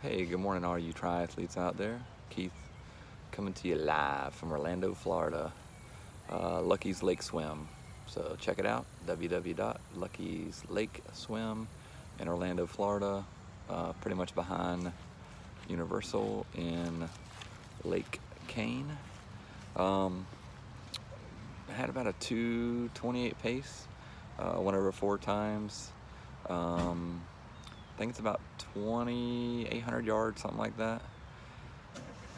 Hey, good morning all you triathletes out there. Keith coming to you live from Orlando, Florida. Uh, Lucky's Lake Swim. So check it out, www.lucky's Lake Swim in Orlando, Florida. Uh, pretty much behind Universal in Lake Cane. Um, had about a 228 pace, uh, went over four times. Um, I think it's about 2,800 yards, something like that.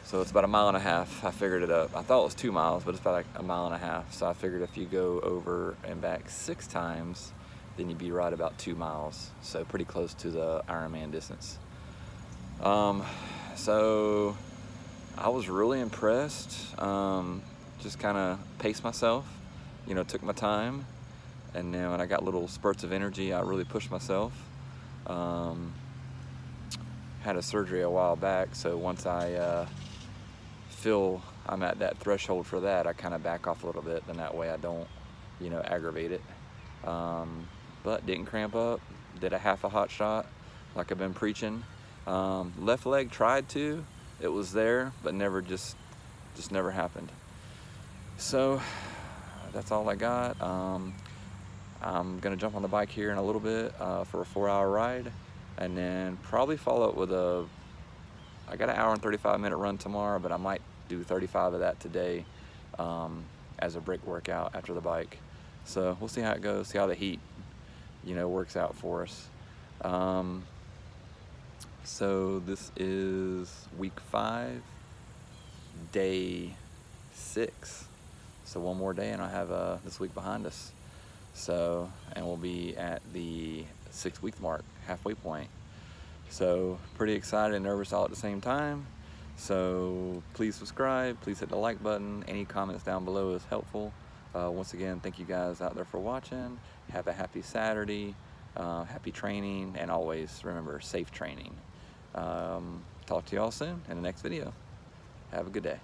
So it's about a mile and a half. I figured it up. I thought it was two miles, but it's about a mile and a half. So I figured if you go over and back six times, then you'd be right about two miles. So pretty close to the Ironman distance. Um, so I was really impressed. Um, just kind of paced myself, you know, took my time. And then when I got little spurts of energy, I really pushed myself. Um, had a surgery a while back, so once I uh, feel I'm at that threshold for that, I kind of back off a little bit, then that way I don't, you know, aggravate it. Um, but didn't cramp up, did a half a hot shot, like I've been preaching. Um, left leg tried to, it was there, but never just, just never happened. So that's all I got. Um, I'm gonna jump on the bike here in a little bit uh, for a four hour ride and then probably follow up with a, I got an hour and 35 minute run tomorrow, but I might do 35 of that today um, as a brick workout after the bike. So we'll see how it goes, see how the heat, you know, works out for us. Um, so this is week five, day six. So one more day and I have uh, this week behind us. So, and we'll be at the six week mark, halfway point. So pretty excited and nervous all at the same time. So please subscribe, please hit the like button. Any comments down below is helpful. Uh, once again, thank you guys out there for watching. Have a happy Saturday, uh, happy training, and always remember, safe training. Um, talk to y'all soon in the next video. Have a good day.